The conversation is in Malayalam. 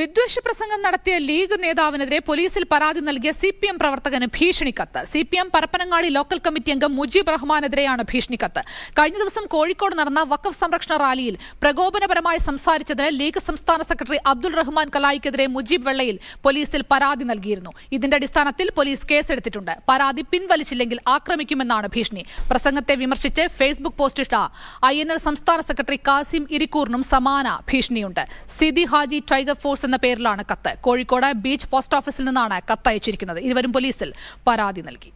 വിദ്വേഷ പ്രസംഗം നടത്തിയ ലീഗ് നേതാവിനെതിരെ പോലീസിൽ പരാതി നൽകിയ സി പി എം പ്രവർത്തകന് ഭീഷണിക്കത്ത്. C P M Parappanangadi local committee അംഗം മുജീബ് റഹ്മാനെതിരെയാണ് ഭീഷണിക്കത്ത്. കഴിഞ്ഞ ദിവസം കോഴിക്കോട് നടന്ന വക്കഫ് സംരക്ഷണ റാലിയിൽ പ്രകോപനപരമായി സംസാരിച്ചതിന് ലീഗ് സംസ്ഥാന സെക്രട്ടറി അബ്ദുൾ റഹ്മാൻ കലായിക്കെതിരെ മുജീബ് വെള്ളയിൽ പോലീസിൽ പരാതി നൽകിയിരുന്നു. ഇതിന്റെ അടിസ്ഥാനത്തിൽ പോലീസ് കേസെടുത്തിട്ടുണ്ട്. പരാതി പിൻവലിച്ചില്ലെങ്കിൽ ആക്രമിക്കുമെന്നാണ് ഭീഷണി. പ്രസംഗത്തെ വിമർശിച്ച് ഫേസ്ബുക്ക് പോസ്റ്റ് ഇട്ട ഐ എൻ എൽ സംസ്ഥാന സെക്രട്ടറി കാസിം ഇരിക്കൂറിനും സമാന ഭീഷണിയുണ്ട്. സിദി ഹാജി ടൈഗർ ഫോഴ്സ് എന്ന പേരിലാണ് കത്ത്. കോഴിക്കോട് ബീച്ച് പോസ്റ്റ് ഓഫീസിൽ നിന്നാണ് കത്തയച്ചിരിക്കുന്നത്. ഇരുവരും പോലീസിൽ പരാതി നൽകി.